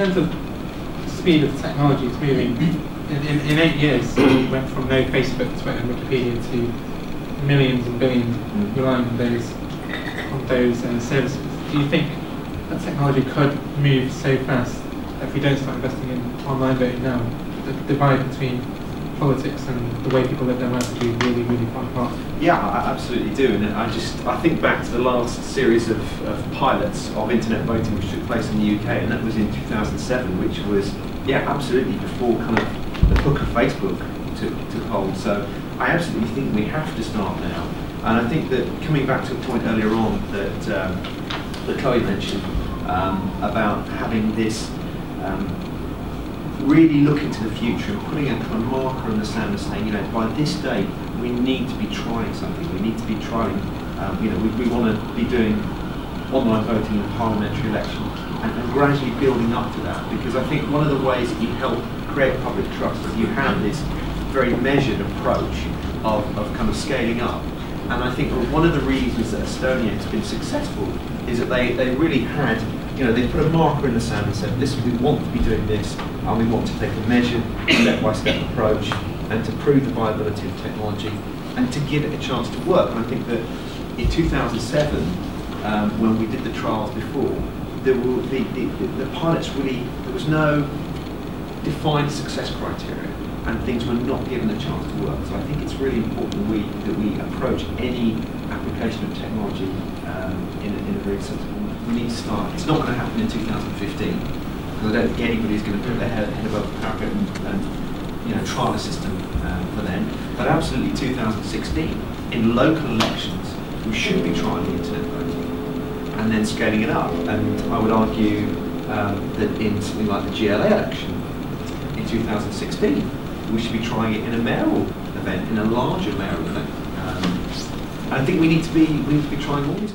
terms of speed of technology, it's moving. In, in, in eight years, we went from no Facebook, Twitter, and Wikipedia to millions and billions relying on those on those uh, services. Do you think that technology could move so fast that if we don't start investing in online voting now, the divide between politics and the way people live their lives be really, really far? Yeah, I absolutely do. And I just I think back to the last series of, of pilots of internet voting which took place in the UK, and that was in 2007, which was yeah absolutely before kind of the hook of Facebook took, took hold. So I absolutely think we have to start now. And I think that coming back to a point earlier on that um, that Chloe mentioned um, about having this um, really looking to the future and putting a kind of marker in the sand and saying, you know, by this date we need to be trying something. We need to be trying, um, you know, we, we want to be doing online voting in parliamentary election and, and, gradually building up to that. Because I think one of the ways that you help create public trust is you have this very measured approach of, of kind of scaling up. And I think one of the reasons that Estonia has been successful is that they, they really had you know, they put a marker in the sand and said, listen, we want to be doing this, and we want to take a measured, step-by-step approach, and to prove the viability of technology, and to give it a chance to work. And I think that in 2007, um, when we did the trials before, there were the, the, the, pilots really, there was no defined success criteria, and things were not given a chance to work. So I think it's really important that we, that we approach any application of technology um, in, a, in a very sensible we need to start. It's not going to happen in 2015 because I don't think anybody's going to put their head, above the parapet and, and, you know trial a system um, for them. But absolutely 2016 in local elections we should be trying the internet voting and then scaling it up. And I would argue um, that in something like the GLA election in 2016 we should be trying it in a mayoral event, in a larger mayoral event. Um, I think we need to be we need to be trying all these.